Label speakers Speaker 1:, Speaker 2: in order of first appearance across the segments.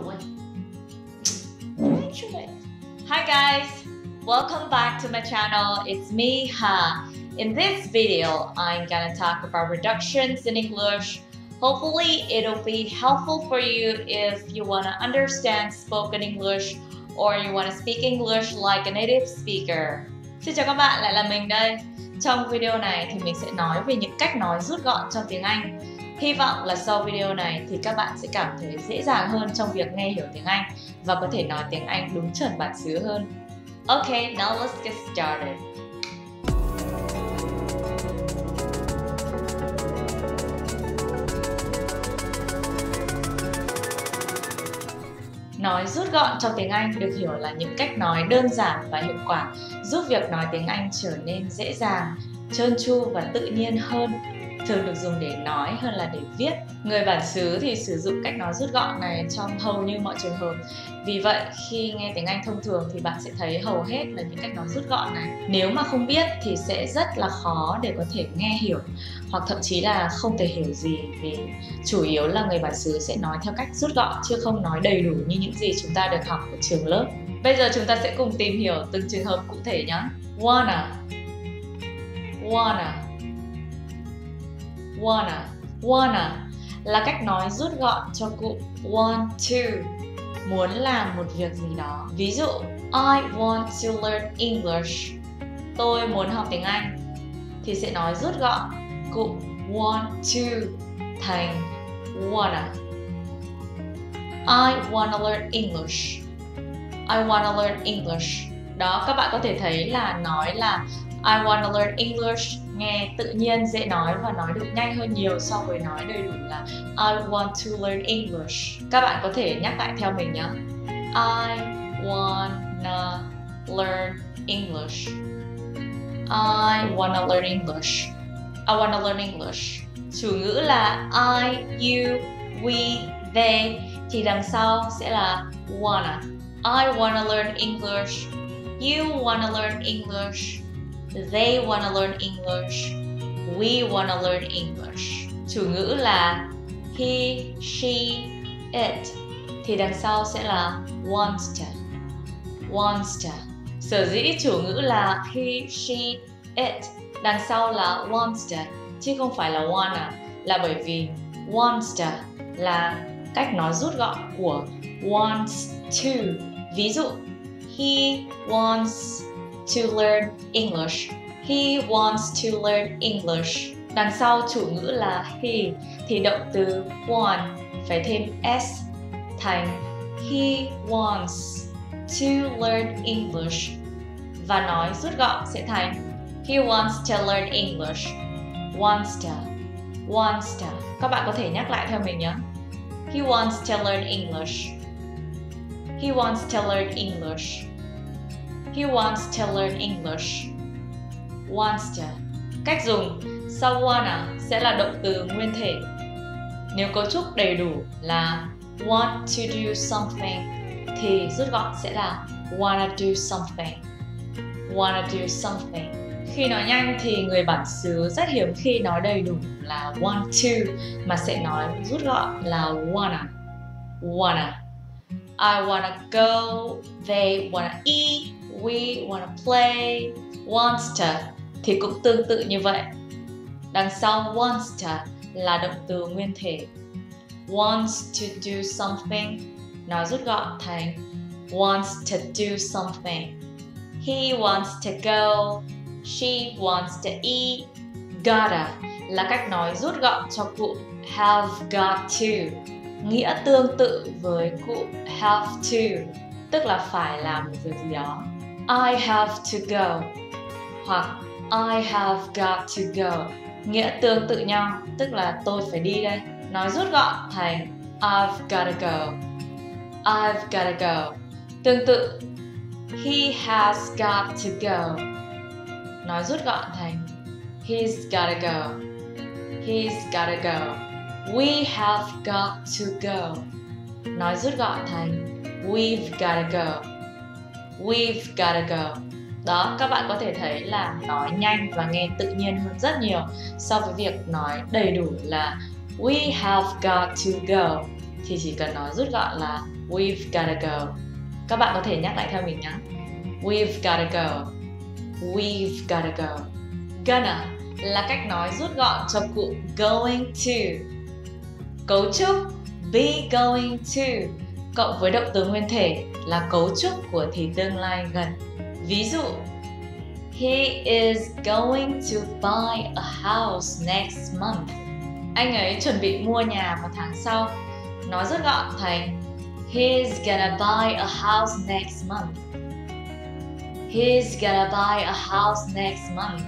Speaker 1: away. Hi guys, welcome back to my channel. It's me, Ha. In this video, I'm gonna talk about reductions in English. Hopefully, it'll be helpful for you if you wanna understand spoken English or you wanna speak English like a native speaker. Xin chào các bạn, lại là mình đây. Trong video này thì mình sẽ nói về những cách nói rút gọn trong tiếng Anh. Hy vọng là sau video này thì các bạn sẽ cảm thấy dễ dàng hơn trong việc nghe hiểu tiếng Anh và có thể nói tiếng Anh đúng chuẩn bản xứ hơn. Ok, now let's get started. Nói rút gọn trong tiếng Anh được hiểu là những cách nói đơn giản và hiệu quả giúp việc nói tiếng Anh trở nên dễ dàng, trơn tru và tự nhiên hơn thường được dùng để nói hơn là để viết. Người bản xứ thì sử dụng cách nói rút gọn này trong hầu như mọi trường hợp. Vì vậy, khi nghe tiếng Anh thông thường thì bạn sẽ thấy hầu hết là những cách nói rút gọn này. Nếu mà không biết thì sẽ rất là khó để có thể nghe hiểu hoặc thậm chí là không thể hiểu gì vì chủ yếu là người bản xứ sẽ nói theo cách rút gọn chứ không nói đầy đủ như những gì chúng ta được học ở trường lớp. Bây giờ chúng ta sẽ cùng tìm hiểu từng trường hợp cụ thể nhé. Wanna Wanna wanna. Wanna là cách nói rút gọn cho cụm want to. Muốn làm một việc gì đó. Ví dụ, I want to learn English. Tôi muốn học tiếng Anh. Thì sẽ nói rút gọn cụm want to thành wanna. I wanna learn English. I wanna learn English. Đó, các bạn có thể thấy là nói là I want to learn English nghe tự nhiên dễ nói và nói được nhanh hơn nhiều so với nói đầy đủ là I want to learn English. Các bạn có thể nhắc lại theo mình nhé. I wanna learn English. I wanna learn English. I wanna learn English. Chủ ngữ là I, you, we, they thì đằng sau sẽ là wanna. I wanna learn English. You wanna learn English. They wanna learn English. We wanna learn English. Chủ ngữ là he, she, it thì đằng sau sẽ là wants to. Wants to. Sở dĩ chủ ngữ là he, she, it đằng sau là wants to chứ không phải là wanna à. là bởi vì wants to là cách nói rút gọn của wants to. Ví dụ, he wants to learn English. He wants to learn English. Đằng sau chủ ngữ là he, thì động từ want, phải thêm s thành he wants to learn English và nói rút gọn sẽ thành he wants to learn English. Wants to. Wants to. Các bạn có thể nhắc lại theo mình nhé. He wants to learn English. He wants to learn English. He wants to learn English. Wants to. Cách dùng sau wanna à, sẽ là động từ nguyên thể. Nếu cấu trúc đầy đủ là want to do something thì rút gọn sẽ là wanna do something. Wanna do something. Khi nói nhanh thì người bản xứ rất hiếm khi nói đầy đủ là want to mà sẽ nói rút gọn là wanna. Wanna. I wanna go, they wanna eat, we wanna play, wants to thì cũng tương tự như vậy. Đằng sau wants to là động từ nguyên thể. Wants to do something nó rút gọn thành wants to do something. He wants to go, she wants to eat, gotta là cách nói rút gọn cho cụ have got to. Nghĩa tương tự với cụ have to, tức là phải làm một việc gì đó. I have to go. Hoặc, I have got to go. Nghĩa tương tự nhau, tức là tôi phải đi đây. Nói rút gọn thành, I've gotta go. I've gotta go. Tương tự, he has got to go. Nói rút gọn thành, he's gotta go. He's gotta go. We have got to go. Nói rút gọn thành, we've gotta go. We've gotta go. Đó, các bạn có thể thấy là nói nhanh và nghe tự nhiên hơn rất nhiều so với việc nói đầy đủ là We have got to go. thì chỉ cần nói rút gọn là we've gotta go. Các bạn có thể nhắc lại theo mình nhé. We've gotta go. We've gotta go. Gonna là cách nói rút gọn cho cụm going to. Cấu trúc be going to cộng với động từ nguyên thể là cấu trúc của thì tương lai gần. Ví dụ, He is going to buy a house next month. Anh ấy chuẩn bị mua nhà vào tháng sau. Nói rất gọn thành He's gonna buy a house next month. He's gonna buy a house next month.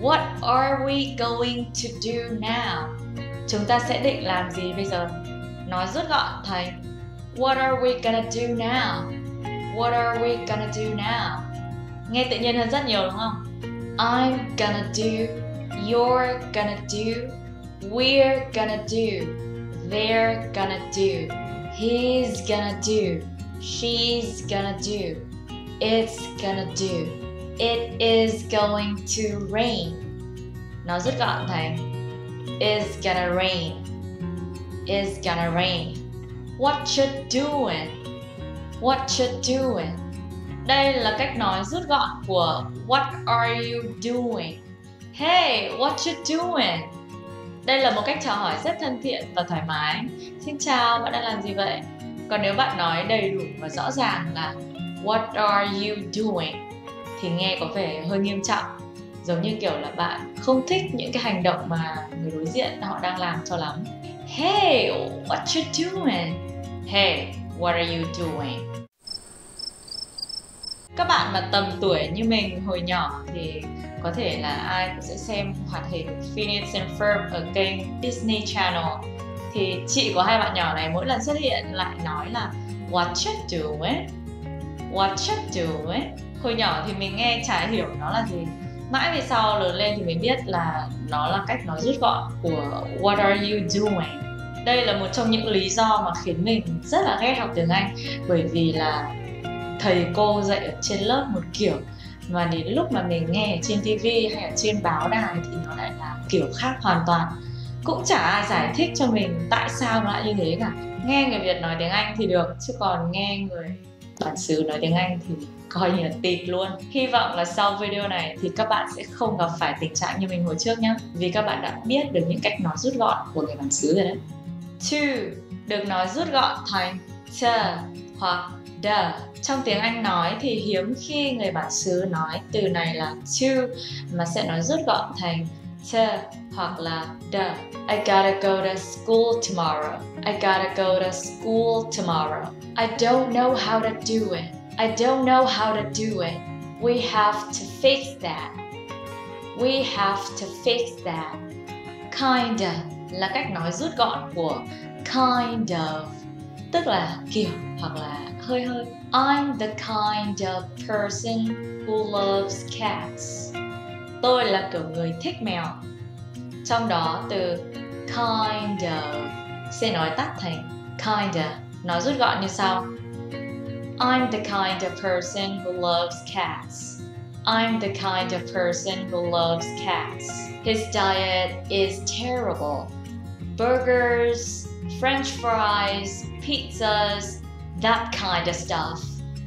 Speaker 1: What are we going to do now? Chúng ta sẽ định làm gì bây giờ? Nói rút gọn thành What are we gonna do now? What are we gonna do now? Nghe tự nhiên hơn rất nhiều đúng không? I'm gonna do, you're gonna do, we're gonna do, they're gonna do, he's gonna do, she's gonna do, it's gonna do, it is going to rain. Nó rất gọn thành is gonna rain, is gonna rain. What you doing? What you doing? Đây là cách nói rút gọn của What are you doing? Hey, what you doing? Đây là một cách chào hỏi rất thân thiện và thoải mái. Xin chào, bạn đang làm gì vậy? Còn nếu bạn nói đầy đủ và rõ ràng là What are you doing? Thì nghe có vẻ hơi nghiêm trọng giống như kiểu là bạn không thích những cái hành động mà người đối diện họ đang làm cho lắm Hey, what you doing? Hey, what are you doing? Các bạn mà tầm tuổi như mình hồi nhỏ thì có thể là ai cũng sẽ xem hoạt hình Phineas and Ferb ở kênh Disney Channel thì chị của hai bạn nhỏ này mỗi lần xuất hiện lại nói là What you doing? What you doing? Hồi nhỏ thì mình nghe chả hiểu nó là gì Mãi về sau lớn lên thì mình biết là nó là cách nói rút gọn của What are you doing? Đây là một trong những lý do mà khiến mình rất là ghét học tiếng Anh. Bởi vì là thầy cô dạy ở trên lớp một kiểu, mà đến lúc mà mình nghe ở trên TV hay ở trên báo đài thì nó lại là kiểu khác hoàn toàn. Cũng chả ai giải thích cho mình tại sao nó lại như thế cả. Nghe người Việt nói tiếng Anh thì được, chứ còn nghe người bản xứ nói tiếng Anh thì coi như là tịt luôn. Hy vọng là sau video này thì các bạn sẽ không gặp phải tình trạng như mình hồi trước nhé Vì các bạn đã biết được những cách nói rút gọn của người bản xứ rồi đấy to được nói rút gọn thành to hoặc the. Trong tiếng Anh nói thì hiếm khi người bản xứ nói từ này là to mà sẽ nói rút gọn thành to hoặc là the. I gotta go to school tomorrow. I gotta go to school tomorrow. I don't know how to do it. I don't know how to do it. We have to fix that. We have to fix that. Kinda là cách nói rút gọn của kind of, tức là kiểu hoặc là hơi hơi. I'm the kind of person who loves cats. Tôi là kiểu người thích mèo. Trong đó từ kind of sẽ nói tắt thành kinda nói rút gọn như sau. I'm the kind of person who loves cats. I'm the kind of person who loves cats. His diet is terrible burgers, french fries, pizzas, that kind of stuff.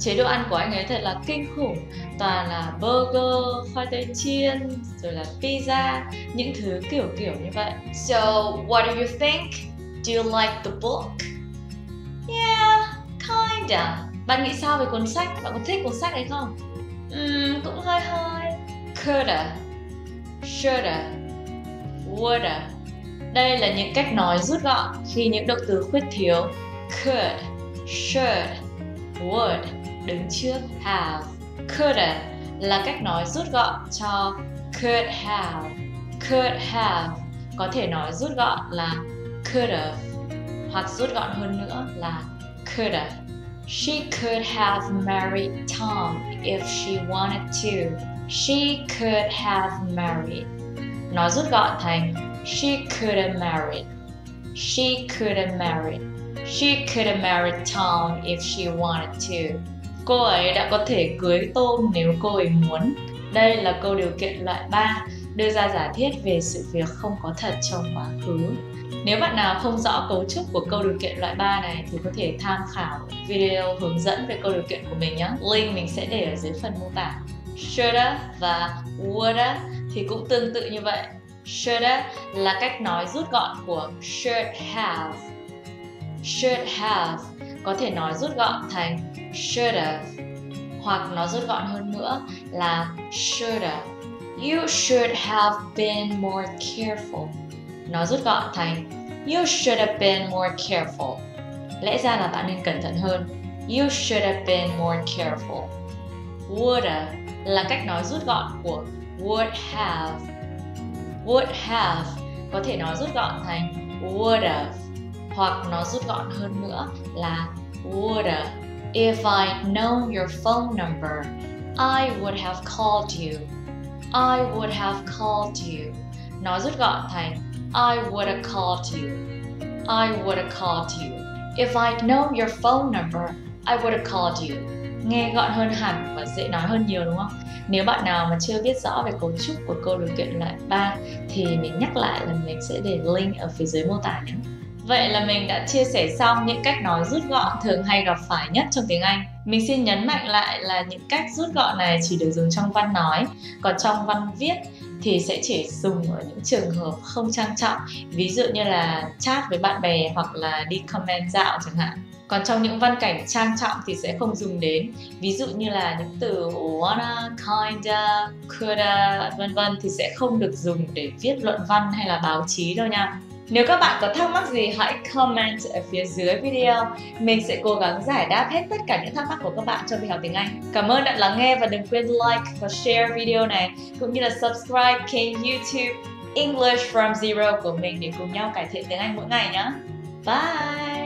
Speaker 1: Chế độ ăn của anh ấy thật là kinh khủng Toàn là burger, khoai tây chiên, rồi là pizza Những thứ kiểu kiểu như vậy So, what do you think? Do you like the book? Yeah, kinda Bạn nghĩ sao về cuốn sách? Bạn có thích cuốn sách ấy không? Ừm, cũng hơi hơi Coulda Shoulda Woulda đây là những cách nói rút gọn khi những động từ khuyết thiếu could, should, would đứng trước have. couldn't là cách nói rút gọn cho could have. Could have có thể nói rút gọn là could have hoặc rút gọn hơn nữa là coulda. She could have married Tom if she wanted to. She could have married. Nói rút gọn thành She couldn't marry. She couldn't marry. She couldn't marry Tom if she wanted to. Cô ấy đã có thể cưới Tom nếu cô ấy muốn. Đây là câu điều kiện loại 3 đưa ra giả thiết về sự việc không có thật trong quá khứ. Nếu bạn nào không rõ cấu trúc của câu điều kiện loại 3 này thì có thể tham khảo video hướng dẫn về câu điều kiện của mình nhé. Link mình sẽ để ở dưới phần mô tả. Shoulda và woulda thì cũng tương tự như vậy. Shoulda là cách nói rút gọn của should have. Should have có thể nói rút gọn thành should have, hoặc nó rút gọn hơn nữa là shoulda. You should have been more careful. Nó rút gọn thành, You should have been more careful. Lẽ ra là bạn nên cẩn thận hơn. You should have been more careful. Woulda là cách nói rút gọn của would have. Would have có thể nói rút gọn thành would have hoặc nó rút gọn hơn nữa là woulda. If I know your phone number, I would have called you. I would have called you. Nó rút gọn thành I would have called you. I would have called you. If I know your phone number, I would have called you. Nghe gọn hơn hẳn và dễ nói hơn nhiều đúng không? Nếu bạn nào mà chưa biết rõ về cấu trúc của câu điều kiện loại 3 thì mình nhắc lại là mình sẽ để link ở phía dưới mô tả nhé. Vậy là mình đã chia sẻ xong những cách nói rút gọn thường hay gặp phải nhất trong tiếng Anh. Mình xin nhấn mạnh lại là những cách rút gọn này chỉ được dùng trong văn nói, còn trong văn viết thì sẽ chỉ dùng ở những trường hợp không trang trọng, ví dụ như là chat với bạn bè hoặc là đi comment dạo chẳng hạn. Còn trong những văn cảnh trang trọng thì sẽ không dùng đến, ví dụ như là những từ wanna, kinda, coulda, vân vân thì sẽ không được dùng để viết luận văn hay là báo chí đâu nha. Nếu các bạn có thắc mắc gì hãy comment ở phía dưới video. Mình sẽ cố gắng giải đáp hết tất cả những thắc mắc của các bạn trong việc học tiếng Anh. Cảm ơn đã lắng nghe và đừng quên like và share video này cũng như là subscribe kênh YouTube English from Zero của mình để cùng nhau cải thiện tiếng Anh mỗi ngày nhé. Bye!